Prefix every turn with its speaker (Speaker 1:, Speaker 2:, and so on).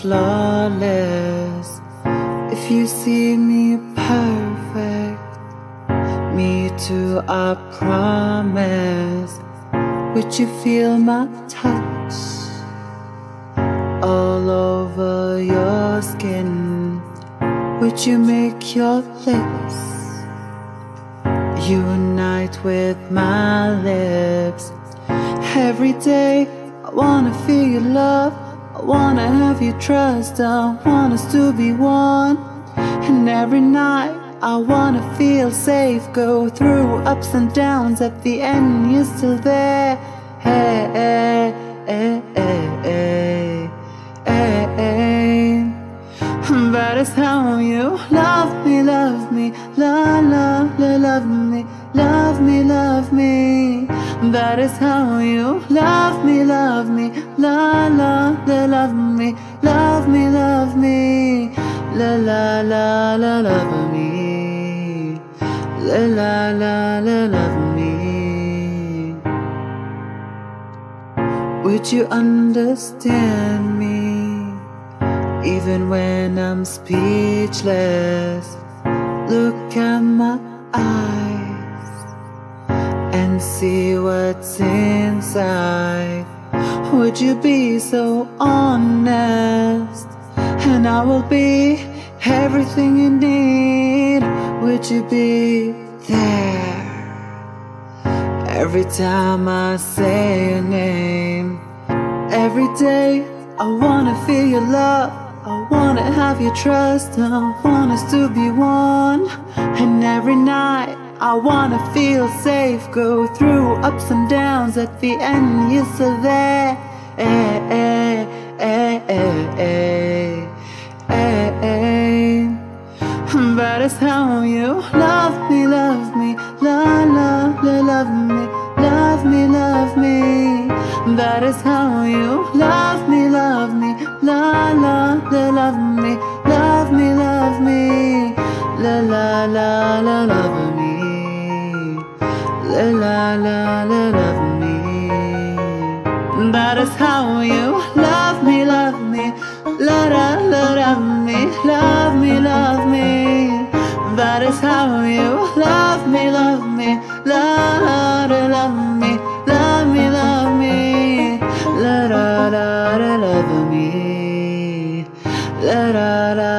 Speaker 1: flawless. If you see me perfect, me too, I promise. Would you feel my touch all over your skin? Would you make your lips unite with my lips? Every day I wanna feel your love I wanna have your trust. I want us to be one. And every night I wanna feel safe. Go through ups and downs. At the end you're still there. Hey, hey, hey, hey, hey, hey. That is how you love me, love me. La, la, la, love me. Love me, love me. That is how you love me, love me la, love me Love me, love me. La, la, la, la, love me. La, la, la, la, love me. Would you understand me? Even when I'm speechless Look at my eyes and see what's inside. Would you be so honest? And I will be everything you need. Would you be there? Every time I say your name, every day I wanna feel your love. I wanna have your trust, I want us to be one. And every night I wanna feel safe, go through ups and downs. At the end, you're still there. That is how you love me, love me, la la la, love me, love me, love me. That is how you love me, love me, la la la, love me, love me, love me, la la la la, love me, la la la la, love me. That is how you love me, love me, la la la, love me, love me, love la la la,